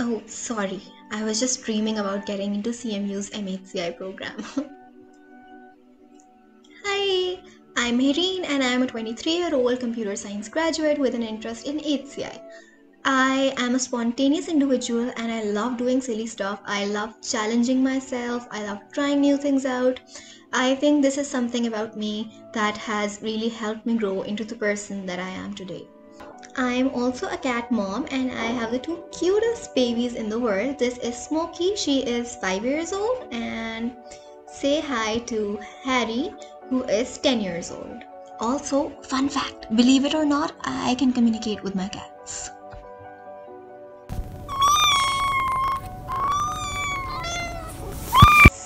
Oh, sorry. I was just dreaming about getting into CMU's MHCI program. Hi, I'm Mehreen and I'm a 23 year old computer science graduate with an interest in HCI. I am a spontaneous individual and I love doing silly stuff. I love challenging myself. I love trying new things out. I think this is something about me that has really helped me grow into the person that I am today. I'm also a cat mom and I have the two cutest babies in the world. This is Smokey, she is 5 years old and say hi to Harry who is 10 years old. Also, fun fact, believe it or not, I can communicate with my cats.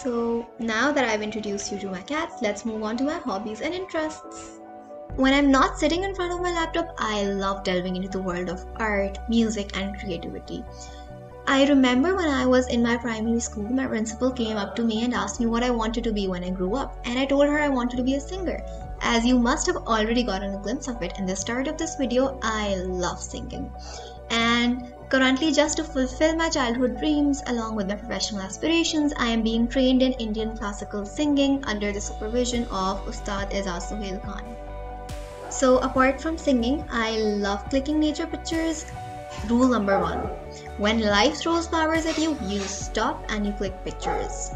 So now that I've introduced you to my cats, let's move on to my hobbies and interests. When I'm not sitting in front of my laptop, I love delving into the world of art, music, and creativity. I remember when I was in my primary school, my principal came up to me and asked me what I wanted to be when I grew up, and I told her I wanted to be a singer. As you must have already gotten a glimpse of it in the start of this video, I love singing. And Currently, just to fulfill my childhood dreams along with my professional aspirations, I am being trained in Indian classical singing under the supervision of Ustad Aizaz Sohail Khan. So, apart from singing, I love clicking nature pictures. Rule number one when life throws flowers at you, you stop and you click pictures.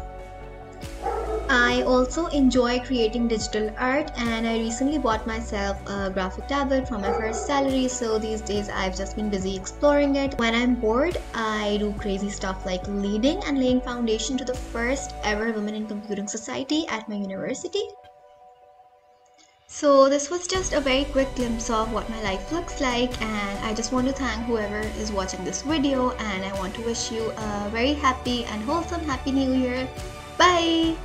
I also enjoy creating digital art and I recently bought myself a graphic tablet for my first salary so these days I've just been busy exploring it. When I'm bored, I do crazy stuff like leading and laying foundation to the first ever Women in Computing Society at my university. So this was just a very quick glimpse of what my life looks like and I just want to thank whoever is watching this video and I want to wish you a very happy and wholesome happy new year. Bye!